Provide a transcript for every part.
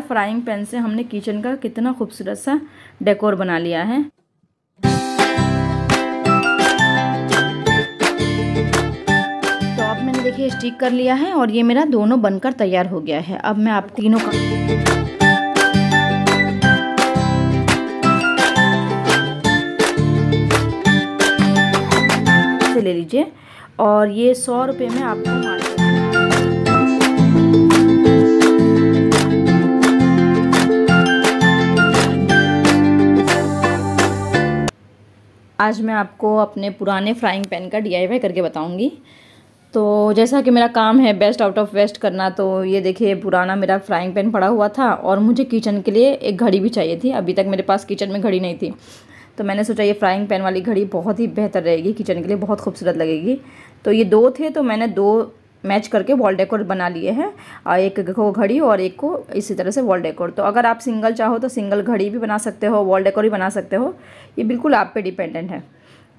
Frying pan से हमने kitchen का कितना खूबसूरत सा डेकोर बना लिया है। तो अब मैंने देखिए स्टिक कर लिया है और ये मेरा दोनों बनकर तैयार हो गया है। अब मैं आप तीनों का ले लीजिए। और ये सौ रुपये में आपको मार्केट आज मैं आपको अपने पुराने फ्राइंग पैन का डी करके बताऊँगी। तो जैसा कि मेरा काम है बेस्ट आउट ऑफ़ वेस्ट करना तो ये देखिए पुराना मेरा फ्राइंग पैन पड़ा हुआ था और मुझे किचन के लिए एक घड़ी भी चाहिए थी। अभी तक मेरे पास किचन में घड़ी नहीं थी। तो मैंने सोचा ये फ्राइंग पैन वाली घड़ी बहुत ही बेहतर रहेगी किचन के लिए बहुत खूबसूरत लगेगी। तो ये दो थे तो मैंने दो मैच करके वॉल डेकोर बना लिए हैं एक को घड़ी और एक को इसी तरह से वॉल डेकोर। तो अगर आप सिंगल चाहो तो सिंगल घड़ी भी बना सकते हो, वॉल डेकोर भी बना सकते हो, ये बिल्कुल आप पे डिपेंडेंट है।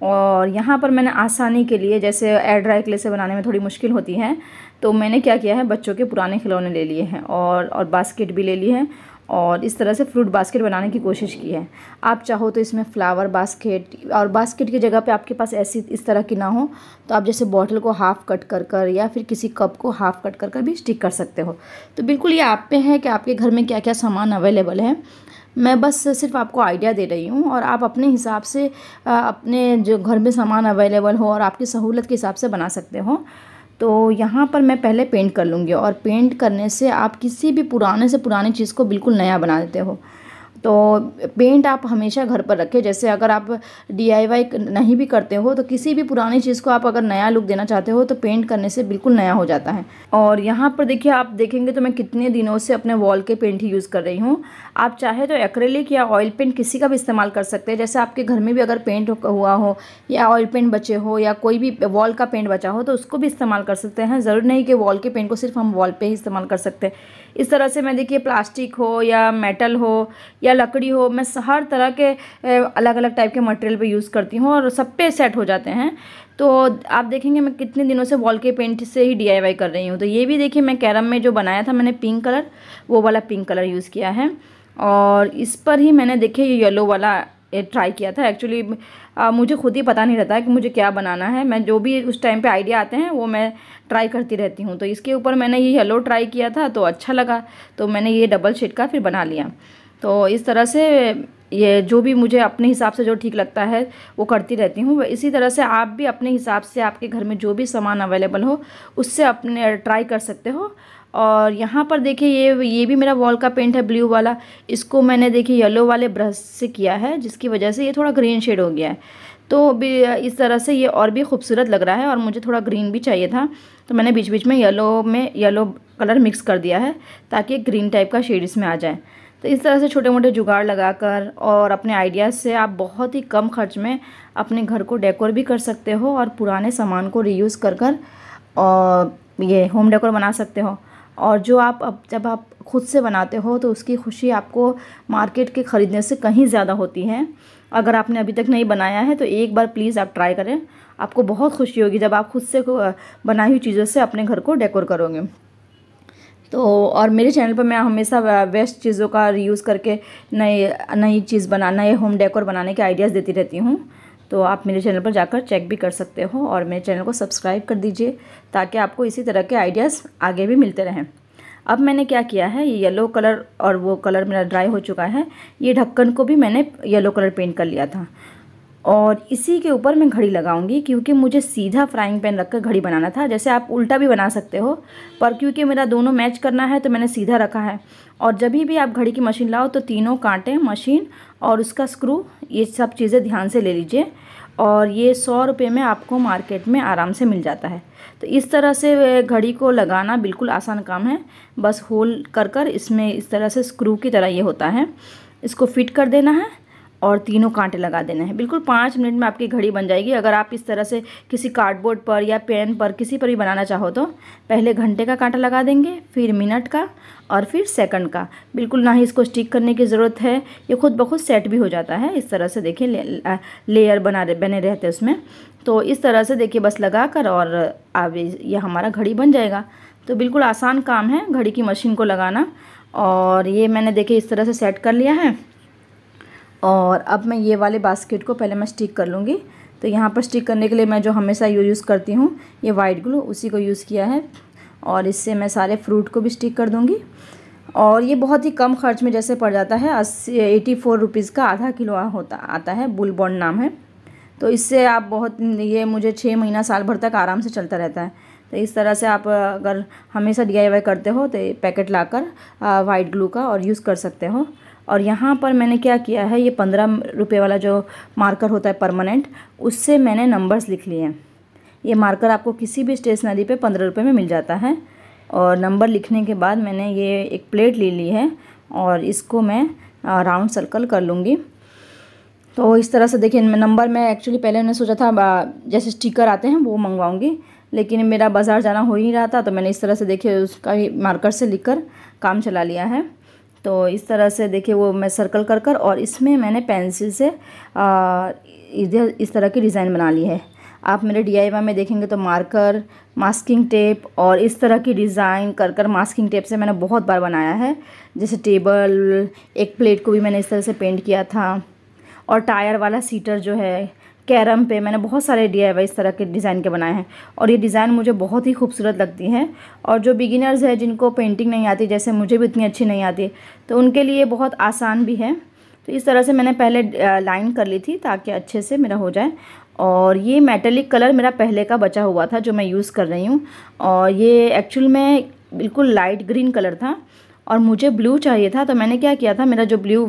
और यहाँ पर मैंने आसानी के लिए, जैसे एयर ड्राई क्ले से बनाने में थोड़ी मुश्किल होती है तो मैंने क्या किया है, बच्चों के पुराने खिलौने ले लिए हैं और और बास्केट भी ले लिए हैं। और इस तरह से फ्रूट बास्केट बनाने की कोशिश की है। आप चाहो तो इसमें फ्लावर बास्केट और बास्केट की जगह पे आपके पास ऐसी इस तरह की ना हो तो आप जैसे बॉटल को हाफ़ कट कर कर या फिर किसी कप को हाफ़ कट कर कर भी स्टिक कर सकते हो। तो बिल्कुल ये आप पे है कि आपके घर में क्या क्या सामान अवेलेबल है। मैं बस सिर्फ़ आपको आइडिया दे रही हूँ और आप अपने हिसाब से अपने जो घर में सामान अवेलेबल हो और आपकी सहूलत के हिसाब से बना सकते हो। तो यहाँ पर मैं पहले पेंट कर लूँगी और पेंट करने से आप किसी भी पुराने से पुराने चीज़ को बिल्कुल नया बना देते हो। तो पेंट आप हमेशा घर पर रखें। जैसे अगर आप डी नहीं भी करते हो तो किसी भी पुरानी चीज़ को आप अगर नया लुक देना चाहते हो तो पेंट करने से बिल्कुल नया हो जाता है। और यहाँ पर देखिए, आप देखेंगे तो मैं कितने दिनों से अपने वॉल के पेंट ही यूज़ कर रही हूँ। आप चाहे तो एक्रेलिक या ऑयल पेंट किसी का भी इस्तेमाल कर सकते हैं। जैसे आपके घर में भी अगर पेंट हुआ हो, या ऑयल पेंट बचे हो, या कोई भी वॉल का पेंट बचा हो तो उसको भी इस्तेमाल कर सकते हैं। ज़रूरी नहीं कि वॉल के पेंट को सिर्फ़ हम वॉल पर ही इस्तेमाल कर सकते हैं। इस तरह से मैं देखिए प्लास्टिक हो या मेटल हो या लकड़ी हो, मैं हर तरह के अलग अलग टाइप के मटेरियल पे यूज़ करती हूँ और सब पे सेट हो जाते हैं। तो आप देखेंगे मैं कितने दिनों से वॉल के पेंट से ही डी कर रही हूँ। तो ये भी देखिए मैं कैरम में जो बनाया था मैंने पिंक कलर वो वाला पिंक कलर यूज़ किया है। और इस पर ही मैंने देखिए ये येलो वाला ट्राई किया था। एक्चुअली मुझे खुद ही पता नहीं रहता कि मुझे क्या बनाना है। मैं जो भी उस टाइम पे आइडिया आते हैं, वो मैं ट्राई करती रहती हूँ। तो इसके ऊपर मैंने ये येलो ट्राई किया था तो अच्छा लगा। तो मैंने ये डबल शेड का फिर बना लिया। तो इस तरह से ये जो भी मुझे अपने हिसाब से जो ठीक लगता है, वो करती रहती हूँ। इसी तरह से आप भी अपने हिसाब से आपके घर में जो भी सामान अवेलेबल हो, उससे अपने ट्राई कर सकते हो। और यहाँ पर देखिए ये ये भी मेरा वॉल का पेंट है ब्लू वाला। इसको मैंने देखिए येलो वाले ब्रश से किया है, जिसकी वजह से ये थोड़ा ग्रीन शेड हो गया है। तो भी इस तरह से ये और भी खूबसूरत लग रहा है और मुझे थोड़ा ग्रीन भी चाहिए था। तो मैंने बीच बीच में येलो में येलो कलर मिक्स कर दिया है, ताकि ग्रीन टाइप का शेड इसमें आ जाए। तो इस तरह से छोटे मोटे जुगाड़ लगाकर और अपने आइडियाज़ से आप बहुत ही कम खर्च में अपने घर को डेकोर भी कर सकते हो और पुराने सामान को रीयूज़ कर कर और ये होम डेकोर बना सकते हो। और जो आप अब, जब आप खुद से बनाते हो तो उसकी खुशी आपको मार्केट के ख़रीदने से कहीं ज़्यादा होती है। अगर आपने अभी तक नहीं बनाया है तो एक बार प्लीज़ आप ट्राई करें। आपको बहुत खुशी होगी जब आप खुद से बनाई हुई चीज़ों से अपने घर को डेकोर करोगे। तो और मेरे चैनल पर मैं हमेशा वेस्ट चीज़ों का यूज़ करके नई नई चीज़ बना, नए होम डेकोर बनाने के आइडियाज़ देती रहती हूँ। तो आप मेरे चैनल पर जाकर चेक भी कर सकते हो और मेरे चैनल को सब्सक्राइब कर दीजिए ताकि आपको इसी तरह के आइडियाज़ आगे भी मिलते रहें। अब मैंने क्या किया है? ये येलो कलर और वो कलर मेरा ड्राई हो चुका है। ये ढक्कन को भी मैंने येलो कलर पेंट कर लिया था। और इसी के ऊपर मैं घड़ी लगाऊँगी, क्योंकि मुझे सीधा फ्राइंग पैन रखकर घड़ी बनाना था। जैसे आप उल्टा भी बना सकते हो, पर क्योंकि मेरा दोनों मैच करना है तो मैंने सीधा रखा है। और जब भी आप घड़ी की मशीन लाओ तो तीनों कांटे मशीन और उसका स्क्रू ये सब चीज़ें ध्यान से ले लीजिए। और ये सौ रुपये में आपको मार्केट में आराम से मिल जाता है। तो इस तरह से घड़ी को लगाना बिल्कुल आसान काम है। बस होल कर कर इसमें इस तरह से स्क्रू की तरह ये होता है। इसको फिट कर देना है और तीनों कांटे लगा देने हैं। बिल्कुल पाँच मिनट में आपकी घड़ी बन जाएगी। अगर आप इस तरह से किसी कार्डबोर्ड पर या पेन पर किसी पर भी बनाना चाहो तो पहले घंटे का कांटा लगा देंगे फिर मिनट का और फिर सेकंड का। बिल्कुल ना ही इसको स्टिक करने की ज़रूरत है। ये खुद ब खुद सेट भी हो जाता है। इस तरह से देखिए ले, लेयर बना रहे बने रहते उसमें। तो इस तरह से देखिए बस लगा कर और अब यह हमारा घड़ी बन जाएगा। तो बिल्कुल आसान काम है घड़ी की मशीन को लगाना। और ये मैंने देखिए इस तरह से सेट कर लिया है। और अब मैं ये वाले बास्केट को पहले मैं स्टिक कर लूँगी। तो यहाँ पर स्टिक करने के लिए मैं जो हमेशा यूज़ करती हूँ, ये वाइट ग्लू उसी को यूज़ किया है। और इससे मैं सारे फ्रूट को भी स्टिक कर दूँगी। और ये बहुत ही कम खर्च में जैसे पड़ जाता है, अस्सी एटी फोर रुपीज़ का आधा किलो होता, आता है बुल बॉन्ड नाम है। तो इससे आप बहुत, ये मुझे छः महीना, साल भर तक आराम से चलता रहता है। तो इस तरह से आप अगर हमेशा डीआईवाई करते हो तो पैकेट लाकर वाइट ग्लू का और यूज़ कर सकते हो। और यहाँ पर मैंने क्या किया है, ये पंद्रह रुपये वाला जो मार्कर होता है परमानेंट उससे मैंने नंबर्स लिख लिए हैं। ये मार्कर आपको किसी भी स्टेशनरी पे पंद्रह रुपये में मिल जाता है। और नंबर लिखने के बाद मैंने ये एक प्लेट ले ली है और इसको मैं राउंड सर्कल कर लूँगी। तो इस तरह से देखिए नंबर मैं एक्चुअली पहले मैंने सोचा था जैसे स्टिकर आते हैं वो मंगवाऊँगी, लेकिन मेरा बाज़ार जाना हो ही नहीं रहा था तो मैंने इस तरह से देखिए उसका मार्कर से लिख कर काम चला लिया है। तो इस तरह से देखिए वो मैं सर्कल कर कर और इसमें मैंने पेंसिल से इधर इस तरह की डिज़ाइन बना ली है। आप मेरे डीआईवाई में देखेंगे तो मार्कर मास्किंग टेप और इस तरह की डिज़ाइन कर कर मास्किंग टेप से मैंने बहुत बार बनाया है। जैसे टेबल एक प्लेट को भी मैंने इस तरह से पेंट किया था। और टायर वाला सीटर जो है कैरम पे मैंने बहुत सारे डी इस तरह के डिज़ाइन के बनाए हैं। और ये डिज़ाइन मुझे बहुत ही खूबसूरत लगती है। और जो बिगिनर्स है, जिनको पेंटिंग नहीं आती, जैसे मुझे भी इतनी अच्छी नहीं आती तो उनके लिए बहुत आसान भी है। तो इस तरह से मैंने पहले लाइन कर ली थी ताकि अच्छे से मेरा हो जाए। और ये मेटेलिक कलर मेरा पहले का बचा हुआ था, जो मैं यूज़ कर रही हूँ। और ये एक्चुअल में बिल्कुल लाइट ग्रीन कलर था। और मुझे ब्लू चाहिए था तो मैंने क्या किया था, मेरा जो ब्लू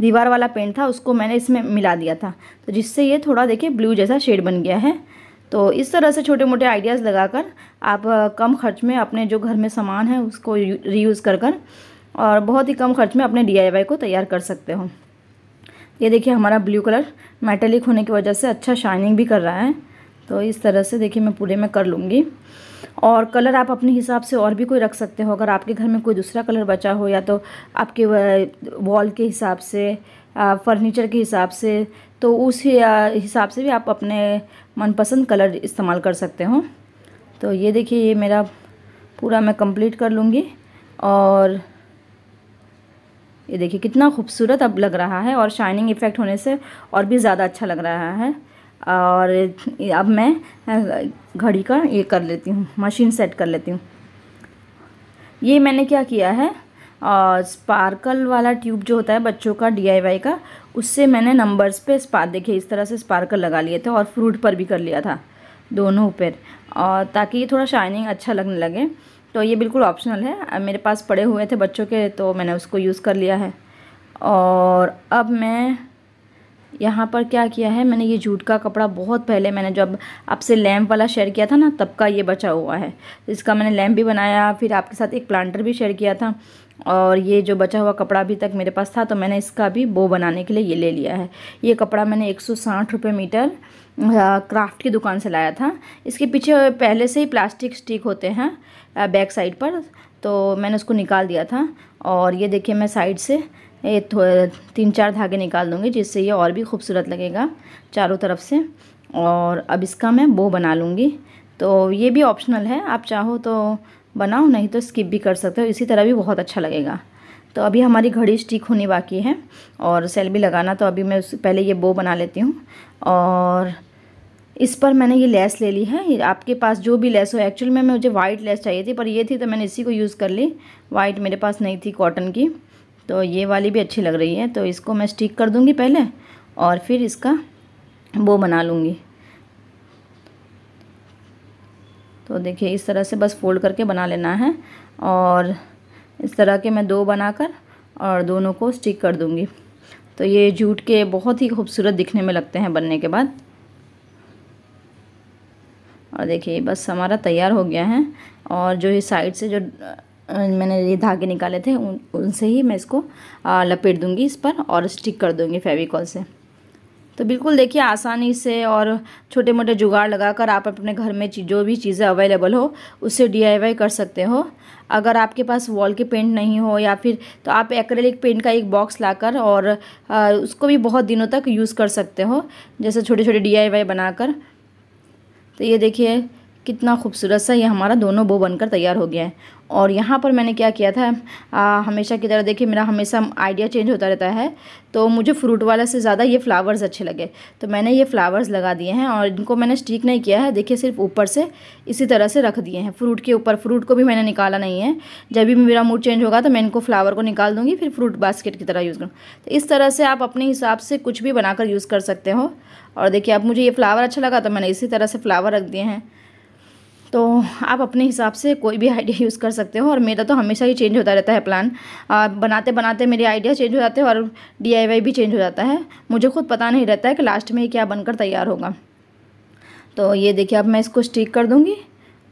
दीवार वाला पेंट था, उसको मैंने इसमें मिला दिया था। तो जिससे ये थोड़ा देखिए ब्लू जैसा शेड बन गया है। तो इस तरह से छोटे मोटे आइडियाज़ लगाकर आप कम खर्च में अपने जो घर में सामान है, उसको रीयूज़ कर कर और बहुत ही कम खर्च में अपने डीआईवाई को तैयार कर सकते हो। ये देखिए हमारा ब्लू कलर मेटेलिक होने की वजह से अच्छा शाइनिंग भी कर रहा है। तो इस तरह से देखिए मैं पूरे में कर लूँगी। और कलर आप अपने हिसाब से और भी कोई रख सकते हो। अगर आपके घर में कोई दूसरा कलर बचा हो या तो आपके वॉल के हिसाब से फर्नीचर के हिसाब से तो उस हिसाब से भी आप अपने मनपसंद कलर इस्तेमाल कर सकते हो। तो ये देखिए, ये मेरा पूरा मैं कंप्लीट कर लूँगी और ये देखिए कितना खूबसूरत अब लग रहा है और शाइनिंग इफ़ेक्ट होने से और भी ज़्यादा अच्छा लग रहा है। और अब मैं घड़ी का ये कर लेती हूँ, मशीन सेट कर लेती हूँ। ये मैंने क्या किया है और स्पार्कल वाला ट्यूब जो होता है बच्चों का डीआईवाई का, उससे मैंने नंबर्स पे स्पार देखिए इस तरह से स्पार्कल लगा लिए थे और फ्रूट पर भी कर लिया था, दोनों पर और ताकि ये थोड़ा शाइनिंग अच्छा लगने लगे। तो ये बिल्कुल ऑप्शनल है मेरे पास पड़े हुए थे बच्चों के तो मैंने उसको यूज़ कर लिया है। और अब मैं यहाँ पर क्या किया है? मैंने ये जूट का कपड़ा बहुत पहले मैंने जब आपसे लैम्प वाला शेयर किया था ना, तब का ये बचा हुआ है। इसका मैंने लैम्प भी बनाया, फिर आपके साथ एक प्लांटर भी शेयर किया था। और ये जो बचा हुआ कपड़ा अभी तक मेरे पास था तो मैंने इसका भी बो बनाने के लिए ये ले लिया है। ये कपड़ा मैंने एक सौ मीटर क्राफ्ट की दुकान से लाया था। इसके पीछे पहले से ही प्लास्टिक स्टिक होते हैं बैक साइड पर तो मैंने उसको निकाल दिया था। और ये देखिए मैं साइड से ये तीन चार धागे निकाल दूँगी, जिससे ये और भी खूबसूरत लगेगा चारों तरफ़ से। और अब इसका मैं बो बना लूँगी। तो ये भी ऑप्शनल है, आप चाहो तो बनाओ, नहीं तो स्किप भी कर सकते हो। इसी तरह भी बहुत अच्छा लगेगा। तो अभी हमारी घड़ी स्टिक होनी बाकी है, और सेल भी लगाना तो अभी मैं उस, पहले ये बो बना लेती हूँ। और इस पर मैंने ये लेस ले ली है। आपके पास जो भी लेस हो एक्चुअल में मुझे वाइट लेस चाहिए थी, पर ये थी तो मैंने इसी को यूज़ कर ली। वाइट मेरे पास नहीं थी कॉटन की। तो ये वाली भी अच्छी लग रही है तो इसको मैं स्टिक कर दूँगी पहले और फिर इसका वो बना लूँगी। तो देखिए, इस तरह से बस फोल्ड करके बना लेना है और इस तरह के मैं दो बनाकर और दोनों को स्टिक कर दूँगी। तो ये जूट के बहुत ही खूबसूरत दिखने में लगते हैं बनने के बाद। और देखिए, बस हमारा तैयार हो गया है और जो ये साइड से जो मैंने ये धागे निकाले थे उन उनसे ही मैं इसको लपेट दूँगी इस पर और स्टिक कर दूँगी फेविकॉल से। तो बिल्कुल देखिए आसानी से और छोटे मोटे जुगाड़ लगाकर आप अपने घर में जो भी चीज़ें अवेलेबल हो उससे डी कर सकते हो। अगर आपके पास वॉल के पेंट नहीं हो या फिर तो आप एक्रेलिक पेंट का एक बॉक्स लाकर और आ, उसको भी बहुत दिनों तक यूज़ कर सकते हो जैसे छोटे छोटे डी बनाकर। तो ये देखिए कितना खूबसूरत सा ये हमारा दोनों बो बनकर तैयार हो गया है। और यहाँ पर मैंने क्या किया था आ, हमेशा की तरह देखिए मेरा हमेशा आइडिया चेंज होता रहता है तो मुझे फ्रूट वाला से ज़्यादा ये फ्लावर्स अच्छे लगे। तो मैंने ये फ्लावर्स लगा दिए हैं और इनको मैंने स्टिक नहीं किया है देखिए सिर्फ़ ऊपर से इसी तरह से रख दिए हैं। फ्रूट के ऊपर फ्रूट को भी मैंने निकाला नहीं है। जब भी मेरा मूड चेंज होगा तो मैं इनको फ्लावर को निकाल दूँगी फिर फ्रूट बास्केट की तरह यूज़ करूँ। तो इस तरह से आप अपने हिसाब से कुछ भी बनाकर यूज़ कर सकते हो। और देखिए अब मुझे ये फ्लावर अच्छा लगा तो मैंने इसी तरह से फ्लावर रख दिए हैं। तो आप अपने हिसाब से कोई भी आइडिया यूज़ कर सकते हो और मेरा तो हमेशा ही चेंज होता रहता है प्लान बनाते बनाते मेरे आइडिया चेंज हो जाते हैं और डी भी चेंज हो जाता है। मुझे खुद पता नहीं रहता है कि लास्ट में क्या बनकर तैयार होगा। तो ये देखिए, अब मैं इसको स्टिक कर दूँगी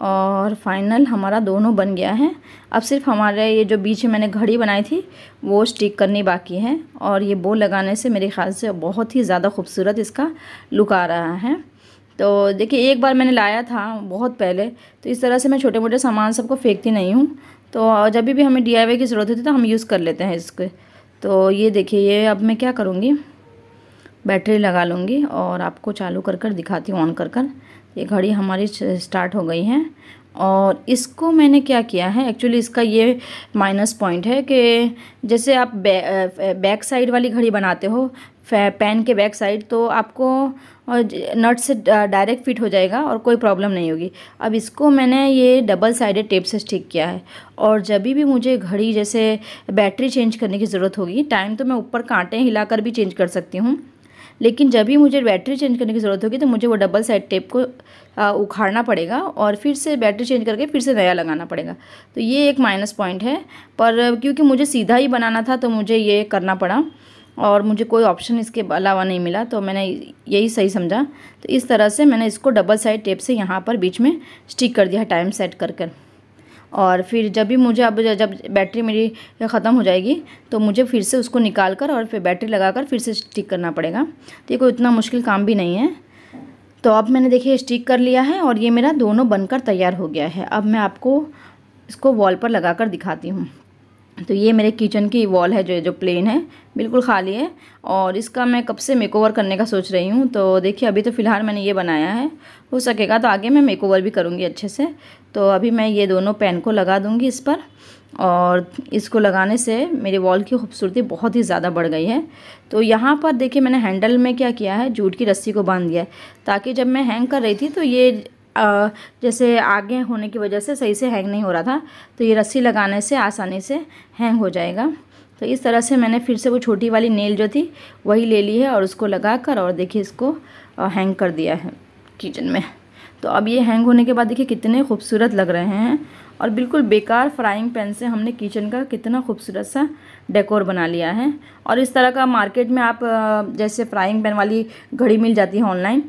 और फाइनल हमारा दोनों बन गया है। अब सिर्फ़ हमारे ये जो बीच में मैंने घड़ी बनाई थी, वो स्टिक करनी बाकी है और ये बो लगाने से मेरे ख्याल से बहुत ही ज़्यादा खूबसूरत इसका लुक आ रहा है। तो देखिए एक बार मैंने लाया था बहुत पहले तो इस तरह से मैं छोटे मोटे सामान सबको फेंकती नहीं हूँ। तो जब भी हमें डी की ज़रूरत होती है तो हम यूज़ कर लेते हैं इसके। तो ये देखिए ये अब मैं क्या करूँगी? बैटरी लगा लूँगी और आपको चालू कर कर दिखाती हूँ ऑन कर कर। ये घड़ी हमारी स्टार्ट हो गई है। और इसको मैंने क्या किया है? एक्चुअली इसका ये माइनस पॉइंट है कि जैसे आप बै, बैक साइड वाली घड़ी बनाते हो पेन के बैक साइड तो आपको नट से डायरेक्ट फिट हो जाएगा और कोई प्रॉब्लम नहीं होगी। अब इसको मैंने ये डबल साइडेड टेप से स्टिक किया है और जब भी मुझे घड़ी जैसे बैटरी चेंज करने की ज़रूरत होगी टाइम तो मैं ऊपर कांटे हिलाकर भी चेंज कर सकती हूँ। लेकिन जब भी मुझे बैटरी चेंज करने की ज़रूरत होगी तो मुझे वो डबल साइड टेप को उखाड़ना पड़ेगा और फिर से बैटरी चेंज करके फिर से नया लगाना पड़ेगा। तो ये एक माइनस पॉइंट है। पर क्योंकि मुझे सीधा ही बनाना था तो मुझे ये करना पड़ा। और मुझे कोई ऑप्शन इसके अलावा नहीं मिला तो मैंने यही सही समझा। तो इस तरह से मैंने इसको डबल साइड टेप से यहाँ पर बीच में स्टिक कर दिया टाइम सेट कर कर। और फिर जब भी मुझे अब जब बैटरी मेरी ख़त्म हो जाएगी तो मुझे फिर से उसको निकाल कर और फिर बैटरी लगा कर फिर से स्टिक करना पड़ेगा। तो ये कोई इतना मुश्किल काम भी नहीं है। तो अब मैंने देखिए स्टिक कर लिया है और ये मेरा दोनों बनकर तैयार हो गया है। अब मैं आपको इसको वॉल पर लगा कर दिखाती हूँ। तो ये मेरे किचन की वॉल है जो जो प्लेन है, बिल्कुल खाली है। और इसका मैं कब से मेकओवर करने का सोच रही हूँ तो देखिए, अभी तो फ़िलहाल मैंने ये बनाया है। हो सकेगा तो आगे मैं मेकओवर भी करूँगी अच्छे से। तो अभी मैं ये दोनों पेन को लगा दूँगी इस पर। और इसको लगाने से मेरे वॉल की खूबसूरती बहुत ही ज़्यादा बढ़ गई है। तो यहाँ पर देखिए, मैंने हैंडल में क्या किया है? जूट की रस्सी को बाँध दिया है। ताकि जब मैं हैंग कर रही थी तो ये जैसे आगे होने की वजह से सही से हैंग नहीं हो रहा था तो ये रस्सी लगाने से, आसानी से हैंग हो जाएगा। तो इस तरह से मैंने फिर से वो छोटी वाली नेल जो थी, वही ले ली है और उसको लगा कर और देखिए इसको हैंग कर दिया है किचन में। तो अब ये हैंग होने के बाद देखिए कितने खूबसूरत लग रहे हैं और बिल्कुल बेकार फ्राइंग पैन से हमने किचन का कितना खूबसूरत सा डेकोर बना लिया है। और इस तरह का मार्केट में आप जैसे फ्राइंग पैन वाली घड़ी मिल जाती है ऑनलाइन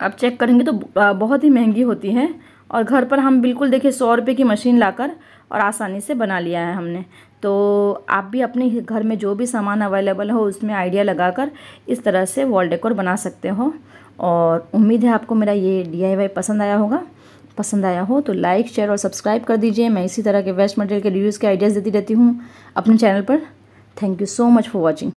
आप चेक करेंगे तो बहुत ही महँगी होती है। और घर पर हम बिल्कुल देखिए सौ रुपये की मशीन लाकर और आसानी से बना लिया है हमने। तो आप भी अपने घर में जो भी सामान अवेलेबल हो, उसमें आइडिया लगाकर इस तरह से वॉल डेकोर बना सकते हो। और उम्मीद है आपको मेरा ये डी पसंद आया होगा। पसंद आया हो तो लाइक शेयर और सब्सक्राइब कर दीजिए। मैं इसी तरह के वेस्ट मटेरियल के रिव्यूज़ के आइडियाज़ देती रहती हूँ अपने चैनल पर। Thank you so much for watching